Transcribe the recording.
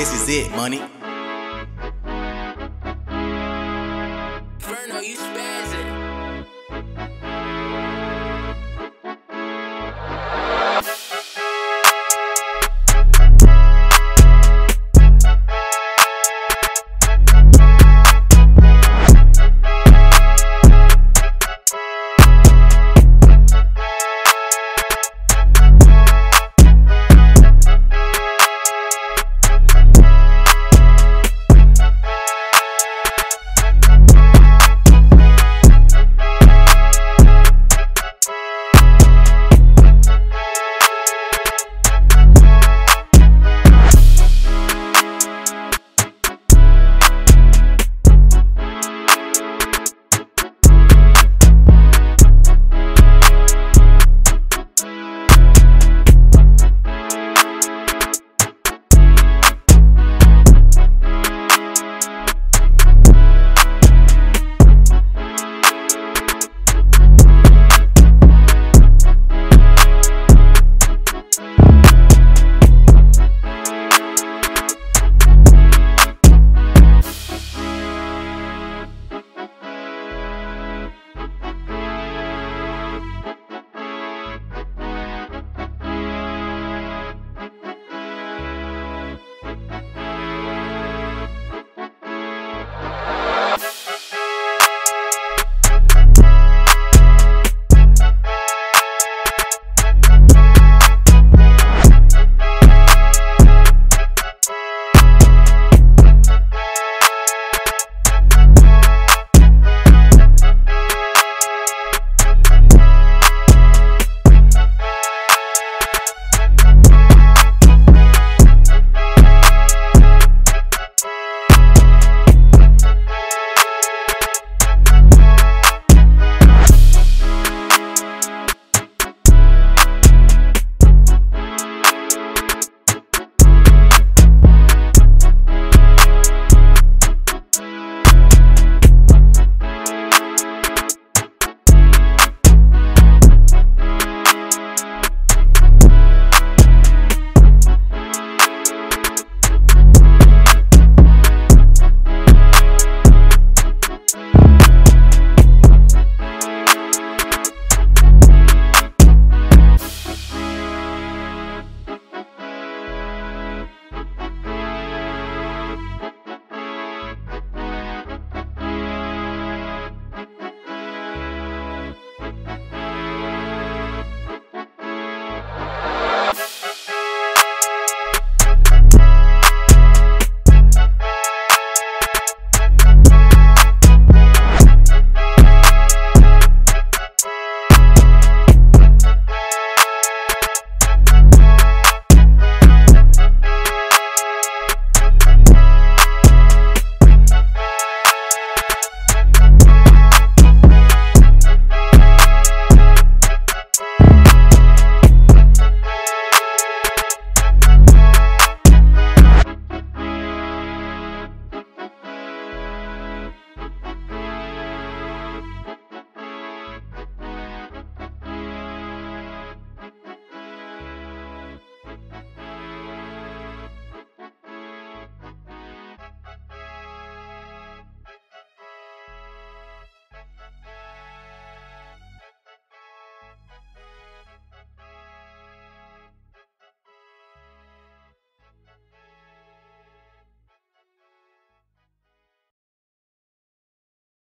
This is it, money.